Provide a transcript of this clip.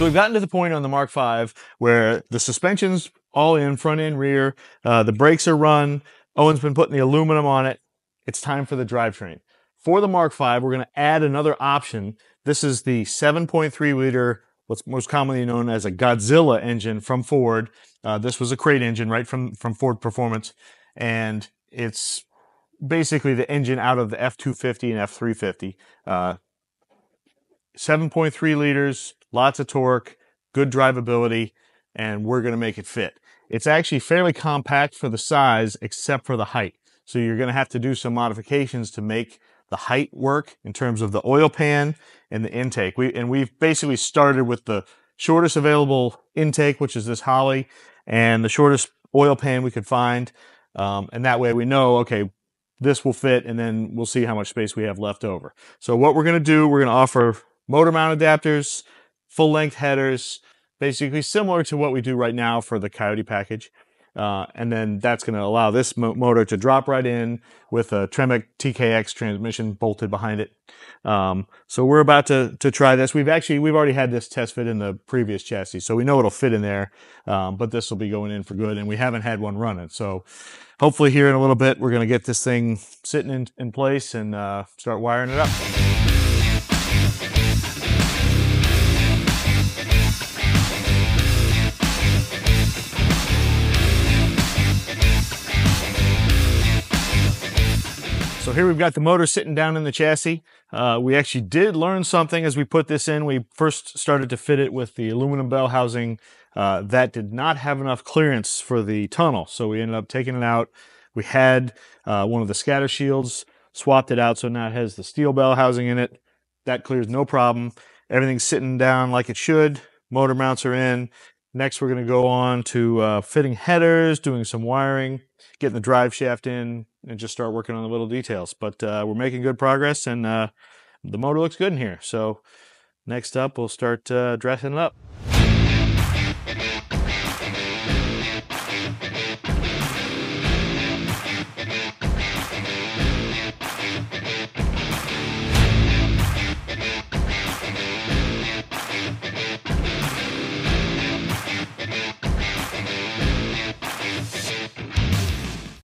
So we've gotten to the point on the Mark V where the suspension's all in, front and rear. Uh, the brakes are run. Owen's been putting the aluminum on it. It's time for the drivetrain. For the Mark V, we're going to add another option. This is the 7.3 liter, what's most commonly known as a Godzilla engine from Ford. Uh, this was a crate engine right from, from Ford Performance. And it's basically the engine out of the F250 and F350. Uh, 7.3 liters, lots of torque, good drivability, and we're going to make it fit. It's actually fairly compact for the size, except for the height. So you're going to have to do some modifications to make the height work in terms of the oil pan and the intake. We, and we've basically started with the shortest available intake, which is this Holley, and the shortest oil pan we could find. Um, and that way we know, okay, this will fit, and then we'll see how much space we have left over. So what we're going to do, we're going to offer motor mount adapters, full length headers, basically similar to what we do right now for the Coyote package. Uh, and then that's going to allow this mo motor to drop right in with a Tremec TKX transmission bolted behind it. Um, so we're about to, to try this. We've actually, we've already had this test fit in the previous chassis, so we know it'll fit in there. Um, but this will be going in for good and we haven't had one running. So hopefully here in a little bit, we're going to get this thing sitting in, in place and, uh, start wiring it up. So here we've got the motor sitting down in the chassis. Uh, we actually did learn something as we put this in. We first started to fit it with the aluminum bell housing. Uh, that did not have enough clearance for the tunnel. So we ended up taking it out. We had uh, one of the scatter shields, swapped it out. So now it has the steel bell housing in it. That clears no problem. Everything's sitting down like it should. Motor mounts are in. Next, we're going to go on to uh, fitting headers, doing some wiring, getting the drive shaft in, and just start working on the little details. But uh, we're making good progress, and uh, the motor looks good in here. So next up, we'll start uh, dressing it up.